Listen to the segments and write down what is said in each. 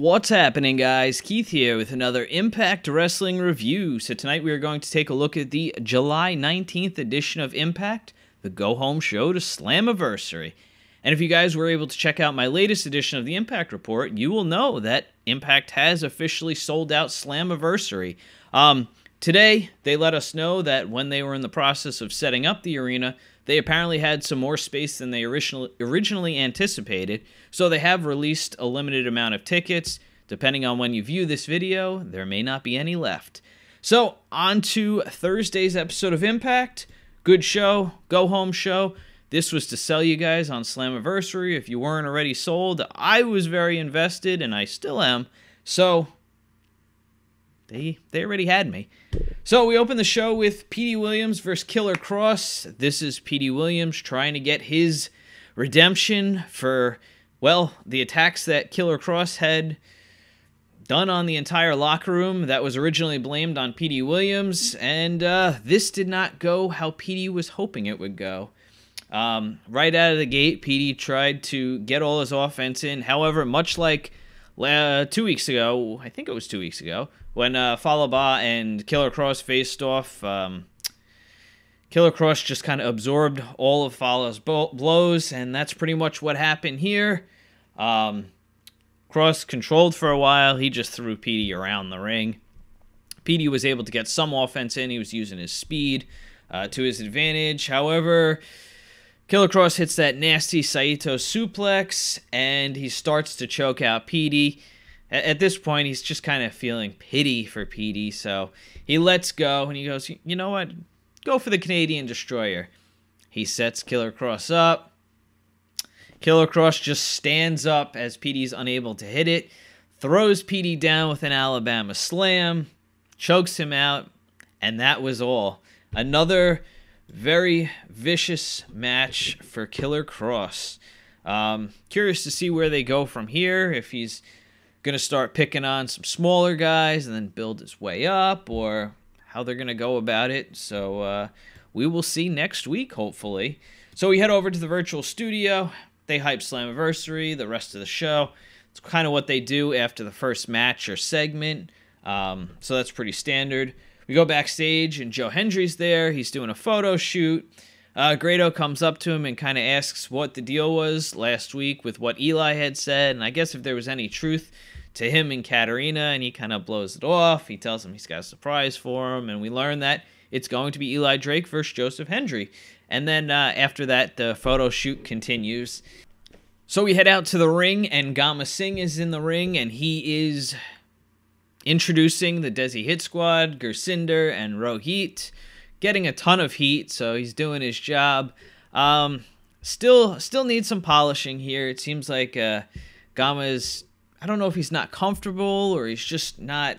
What's happening, guys? Keith here with another Impact Wrestling review. So, tonight we are going to take a look at the July 19th edition of Impact, the Go Home Show to Slammiversary. And if you guys were able to check out my latest edition of the Impact Report, you will know that Impact has officially sold out Slammiversary. Um, today, they let us know that when they were in the process of setting up the arena, they apparently had some more space than they originally originally anticipated, so they have released a limited amount of tickets. Depending on when you view this video, there may not be any left. So, on to Thursday's episode of Impact. Good show, go home show. This was to sell you guys on Slammiversary. If you weren't already sold, I was very invested and I still am. So, they they already had me. So we open the show with Petey Williams versus Killer Kross. This is Petey Williams trying to get his redemption for well the attacks that Killer Kross had done on the entire locker room that was originally blamed on Petey Williams, and uh, this did not go how Petey was hoping it would go. Um, right out of the gate, Petey tried to get all his offense in. However, much like uh, two weeks ago, I think it was two weeks ago, when uh, Fallah Bahh and Killer Kross faced off. Um, Killer Cross just kind of absorbed all of Fallah's blows, and that's pretty much what happened here. Um, Kross controlled for a while. He just threw Petey around the ring. Petey was able to get some offense in. He was using his speed uh, to his advantage. However, Killer Kross hits that nasty Saito suplex, and he starts to choke out Petey. At this point, he's just kind of feeling pity for Petey, so he lets go and he goes, You know what? Go for the Canadian Destroyer. He sets Killer Kross up. Killer Kross just stands up as Petey's unable to hit it, throws Petey down with an Alabama slam, chokes him out, and that was all. Another very vicious match for Killer Kross. Um, curious to see where they go from here. If he's going to start picking on some smaller guys and then build his way up, or how they're going to go about it. So uh, we will see next week, hopefully. So we head over to the virtual studio. They hype Slammiversary, the rest of the show. It's kind of what they do after the first match or segment. Um, so that's pretty standard. We go backstage, and Joe Hendry's there. He's doing a photo shoot. Uh, Grado comes up to him and kind of asks what the deal was last week with what Eli had said, and I guess if there was any truth to him and Katarina, and he kind of blows it off. He tells him he's got a surprise for him, and we learn that it's going to be Eli Drake versus Joseph Hendry. And then uh, after that, the photo shoot continues. So we head out to the ring, and Gama Singh is in the ring, and he is introducing the Desi Hit Squad, Gursinder, and Rohit getting a ton of heat, so he's doing his job. Um, still, still needs some polishing here. It seems like uh, Gama is. I don't know if he's not comfortable or he's just not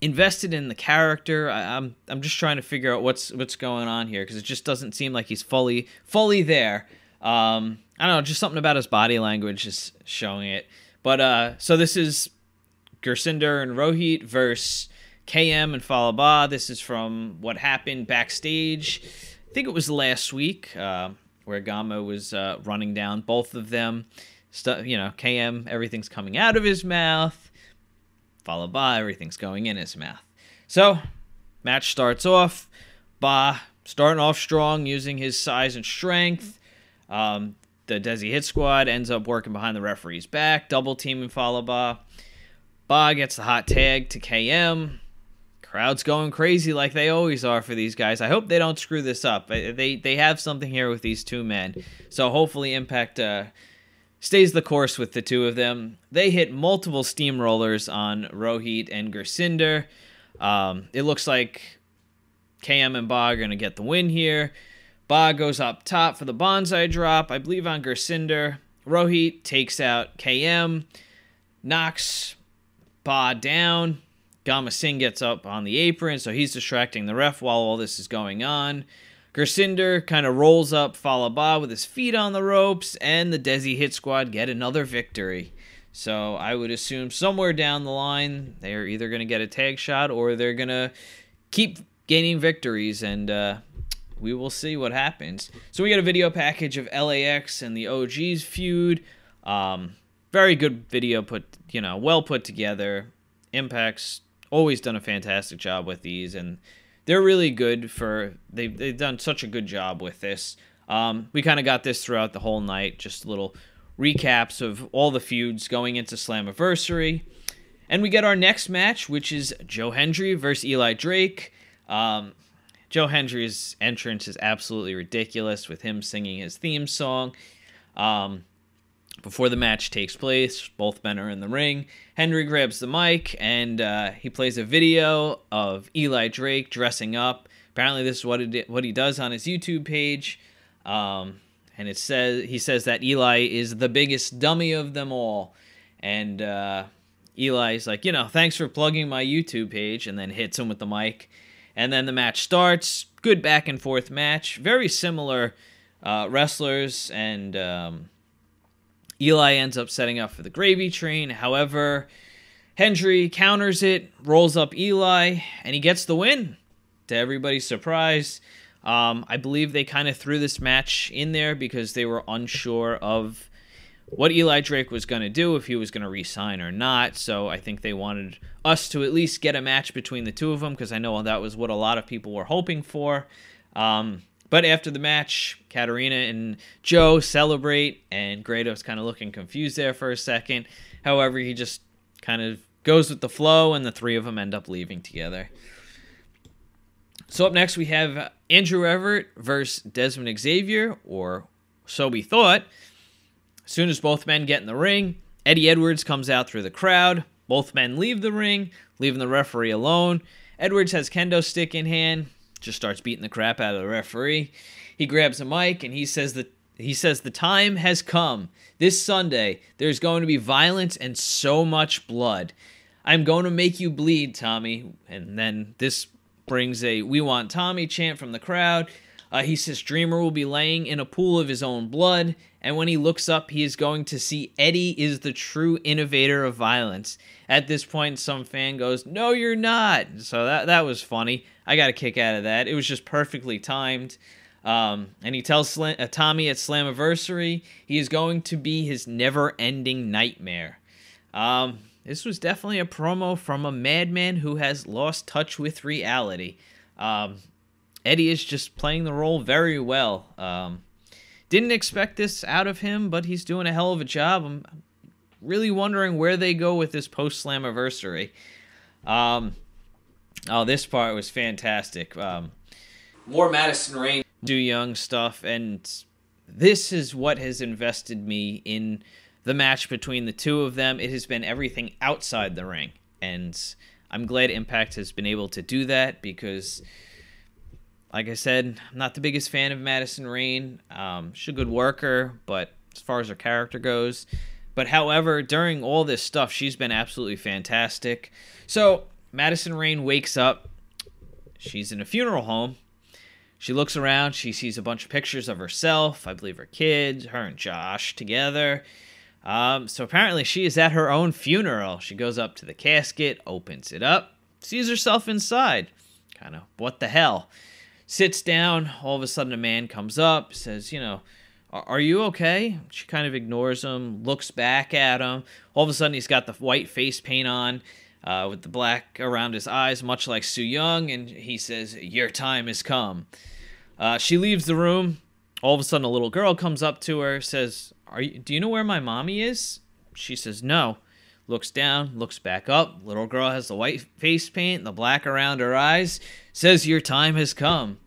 invested in the character. I, am I'm, I'm just trying to figure out what's what's going on here because it just doesn't seem like he's fully fully there. Um, I don't know, just something about his body language is showing it. But uh, so this is Gursinder and Rohit versus KM and Fallah Bahh. This is from what happened backstage. I think it was last week uh, where Gama was uh, running down both of them. St- you know, KM, everything's coming out of his mouth. Fallah Bahh, everything's going in his mouth. So, match starts off. Bahh starting off strong using his size and strength. Um, the Desi Hit Squad ends up working behind the referee's back, double teaming Fallah Bahh gets the hot tag to KM crowd's going crazy like they always are for these guys. I hope they don't screw this up. They they have something here with these two men, so hopefully Impact uh, stays the course with the two of them. They hit multiple steamrollers on Rohit and Gursinder. Um, it looks like KM and Bahh are going to get the win here. Bahh goes up top for the Banzai drop, I believe on Gursinder. Rohit takes out KM, knocks Bahh down. Gama Singh gets up on the apron, so he's distracting the ref while all this is going on. Gursinder kind of rolls up Fallah Bahh with his feet on the ropes, and the Desi Hit Squad get another victory. So I would assume somewhere down the line, they're either going to get a tag shot or they're going to keep gaining victories, and uh, we will see what happens. So we get a video package of LAX and the OG's feud. Um, very good video put, you know, well put together. Impact's always done a fantastic job with these, and they're really good for they've they've done such a good job with this. Um, we kind of got this throughout the whole night, just little recaps of all the feuds going into Slammiversary. And we get our next match, which is Joe Hendry versus Eli Drake. Um, Joe Hendry's entrance is absolutely ridiculous with him singing his theme song. Um, before the match takes place, both men are in the ring. Hendry grabs the mic and uh, he plays a video of Eli Drake dressing up. Apparently, this is what it, what he does on his YouTube page. Um, and it says he says that Eli is the biggest dummy of them all. And uh, Eli's like, you know, thanks for plugging my YouTube page, and then hits him with the mic. And then the match starts. Good back and forth match. Very similar uh, wrestlers, and um, Eli ends up setting up for the gravy train. However, Hendry counters it, rolls up Eli, and he gets the win. To everybody's surprise, um, I believe they kind of threw this match in there because they were unsure of what Eli Drake was going to do, if he was going to resign or not. So I think they wanted us to at least get a match between the two of them because I know that was what a lot of people were hoping for. Um, but after the match, Katarina and Joe celebrate, and Grado's kind of looking confused there for a second. However, he just kind of goes with the flow, and the three of them end up leaving together. So up next, we have Andrew Everett versus Desmond Xavier, or so we thought. As soon as both men get in the ring, Eddie Edwards comes out through the crowd. Both men leave the ring, leaving the referee alone. Edwards has kendo stick in hand, just starts beating the crap out of the referee. He grabs a mic and he says that he says the time has come. This Sunday, there's going to be violence and so much blood. I'm going to make you bleed, Tommy. And then this brings a "We want Tommy" chant from the crowd. Uh, he says Dreamer will be laying in a pool of his own blood, and when he looks up, he is going to see Eddie is the true innovator of violence. At this point, some fan goes, "No, you're not." So that that was funny. I got a kick out of that. It was just perfectly timed. Um, and he tells Slam- uh, Tommy at Slammiversary he is going to be his never-ending nightmare. Um, this was definitely a promo from a madman who has lost touch with reality. Um, Eddie is just playing the role very well. Um, didn't expect this out of him, but he's doing a hell of a job. I'm really wondering where they go with this post Slammiversary. Um, oh, this part was fantastic. Um, more Madison Rayne, Su Yung stuff, and this is what has invested me in the match between the two of them. It has been everything outside the ring, and I'm glad Impact has been able to do that because like I said, I'm not the biggest fan of Madison Rayne. Um, she's a good worker, but as far as her character goes, but however, during all this stuff, she's been absolutely fantastic. So Madison Rayne wakes up. She's in a funeral home. She looks around. She sees a bunch of pictures of herself. I believe her kids, her and Josh together. Um, so apparently, she is at her own funeral. She goes up to the casket, opens it up, sees herself inside. Kind of, what the hell? Sits down. All of a sudden, a man comes up, says, You know, are you okay? She kind of ignores him, looks back at him. All of a sudden, he's got the white face paint on uh, with the black around his eyes, much like Su Yung, and he says, Your time has come. Uh, she leaves the room. All of a sudden, a little girl comes up to her, says, Are you, Do you know where my mommy is? She says, No. Looks down, looks back up. Little girl has the white face paint, the black around her eyes says your time has come.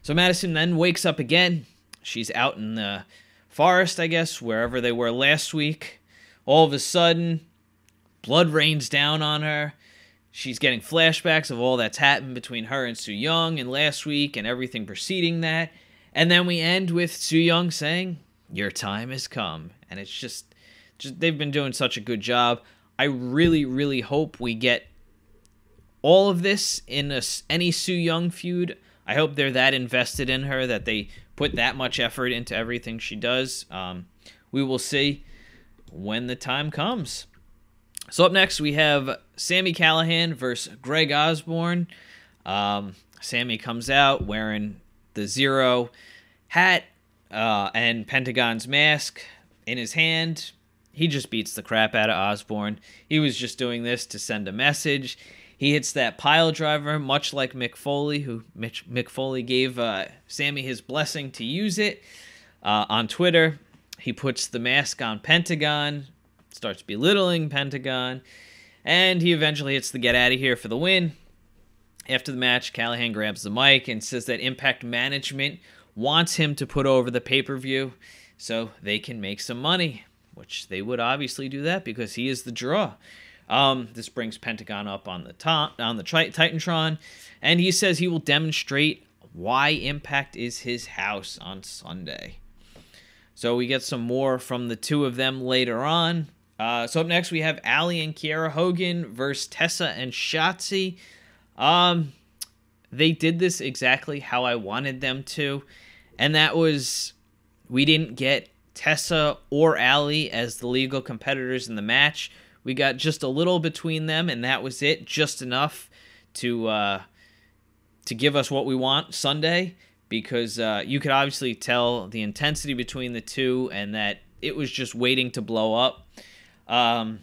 So Madison then wakes up again. She's out in the forest, I guess, wherever they were last week. All of a sudden, blood rains down on her. She's getting flashbacks of all that's happened between her and Su Yung and last week and everything preceding that. And then we end with Su Yung saying, Your time has come. And it's just, just they've been doing such a good job. I really, really hope we get all of this in a, any Su Yung feud. I hope they're that invested in her that they put that much effort into everything she does. Um, we will see when the time comes. So up next we have Sami Callihan versus Greg Osborne. Um, Sami comes out wearing the zero hat uh, and Pentagon's mask in his hand. He just beats the crap out of Osborne. He was just doing this to send a message. He hits that pile driver, much like Mick Foley, who Mitch, Mick Foley gave uh, Sami his blessing to use it uh, on Twitter. He puts the mask on Pentagon, starts belittling Pentagon, and he eventually hits the get out of here for the win. After the match, Callihan grabs the mic and says that Impact Management wants him to put over the pay per view so they can make some money, which they would obviously do that because he is the draw. Um, this brings Pentagon up on the top on the Titantron, and he says he will demonstrate why Impact is his house on Sunday. So we get some more from the two of them later on. Uh, so up next we have Allie and Kiera Hogan versus Tessa and Shotzi. Um, they did this exactly how I wanted them to, and that was we didn't get Tessa or Allie as the legal competitors in the match. We got just a little between them, and that was it, just enough to uh, to give us what we want Sunday. Because uh, you could obviously tell the intensity between the two, and that it was just waiting to blow up. Um,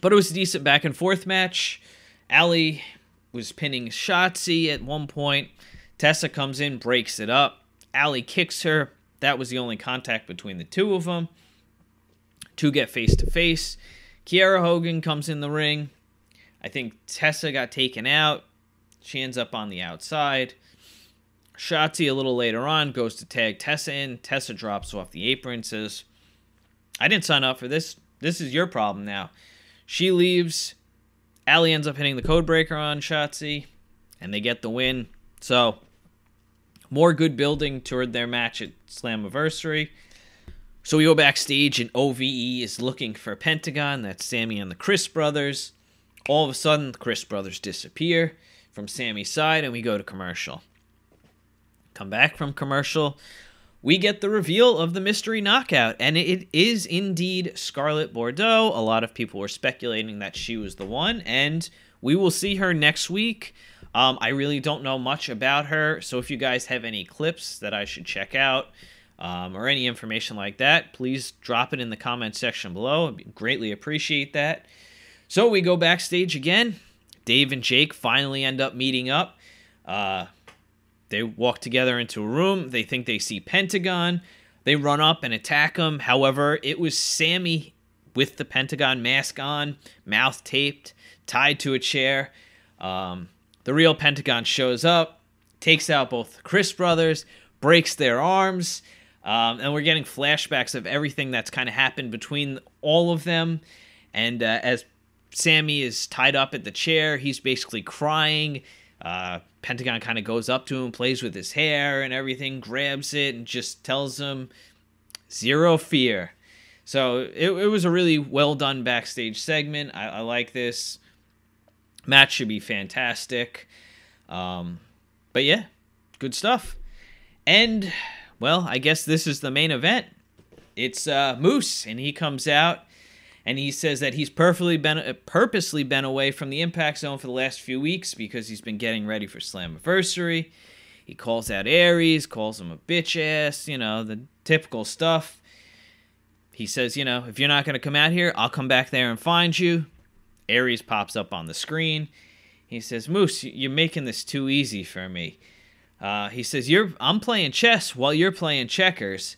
but it was a decent back and forth match. Allie was pinning Shotzi at one point. Tessa comes in, breaks it up. Allie kicks her. That was the only contact between the two of them. Two get face to face. Kiera Hogan comes in the ring. I think Tessa got taken out. She ends up on the outside. Shotzi, a little later on, goes to tag Tessa in. Tessa drops off the apron says, I didn't sign up for this. This is your problem now. She leaves. Allie ends up hitting the code breaker on Shotzi, and they get the win. So, more good building toward their match at Slammiversary. So we go backstage, and OVE is looking for Pentagon. That's Sami and the Crist brothers. All of a sudden, the Crist brothers disappear from Sami's side, and we go to commercial. Come back from commercial we get the reveal of the mystery knockout, and it is indeed Scarlett Bordeaux. A lot of people were speculating that she was the one, and we will see her next week. Um, I really don't know much about her, so if you guys have any clips that I should check out um, or any information like that, please drop it in the comment section below. I'd greatly appreciate that. So we go backstage again. Dave and Jake finally end up meeting up. Uh, they walk together into a room. They think they see Pentagon. They run up and attack him. However, it was Sami with the Pentagon mask on, mouth taped, tied to a chair. Um, the real Pentagon shows up, takes out both Crist brothers, breaks their arms, um, and we're getting flashbacks of everything that's kind of happened between all of them. And uh, as Sami is tied up at the chair, he's basically crying. Uh, Pentagon kind of goes up to him, plays with his hair and everything, grabs it, and just tells him zero fear. So it, it was a really well done backstage segment. I, I like this. Match should be fantastic. Um, but yeah, good stuff. And, well, I guess this is the main event. It's uh, Moose, and he comes out and he says that he's perfectly been uh, purposely been away from the impact zone for the last few weeks because he's been getting ready for Slammiversary. He calls out Aries, calls him a bitch ass, you know, the typical stuff. He says, you know, if you're not going to come out here, I'll come back there and find you. Aries pops up on the screen. He says, Moose, you're making this too easy for me. Uh, he says, "You're I'm playing chess while you're playing checkers,"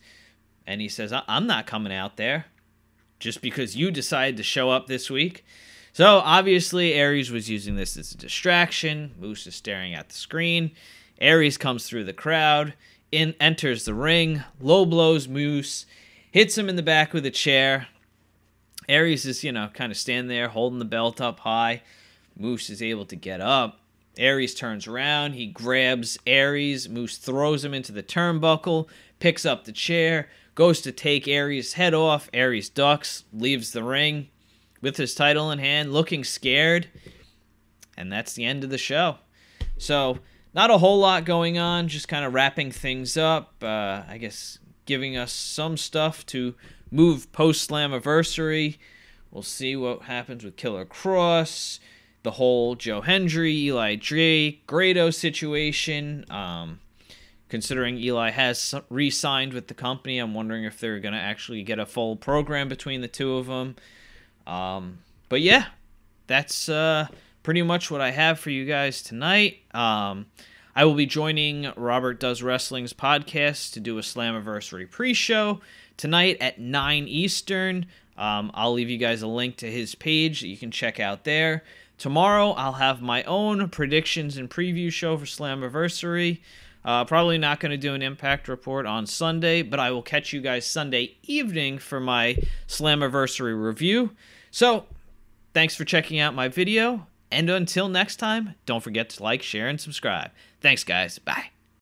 and he says, "I'm not coming out there." just because you decided to show up this week. So obviously, Aries was using this as a distraction. Moose is staring at the screen. Aries comes through the crowd, in enters the ring, low blows Moose, hits him in the back with a chair. Aries is, you know, kind of standing there holding the belt up high. Moose is able to get up. Aries turns around. He grabs Aries. Moose throws him into the turnbuckle, picks up the chair goes to take Aries' head off. Aries ducks, leaves the ring with his title in hand, looking scared. And that's the end of the show. So, not a whole lot going on, just kind of wrapping things up. Uh, I guess giving us some stuff to move post Slammiversary. We'll see what happens with Killer Kross, the whole Joe Hendry, Eli Drake, Grado situation. Um, considering Eli has re signed with the company, I'm wondering if they're going to actually get a full program between the two of them. Um, but yeah, that's uh, pretty much what I have for you guys tonight. Um, I will be joining Robert Does Wrestling's podcast to do a Slammiversary pre show tonight at 9 Eastern. Um, I'll leave you guys a link to his page that you can check out there. Tomorrow, I'll have my own predictions and preview show for Slammiversary. Uh, probably not going to do an impact report on Sunday, but I will catch you guys Sunday evening for my Slammiversary review. So, thanks for checking out my video, and until next time, don't forget to like, share, and subscribe. Thanks, guys. Bye.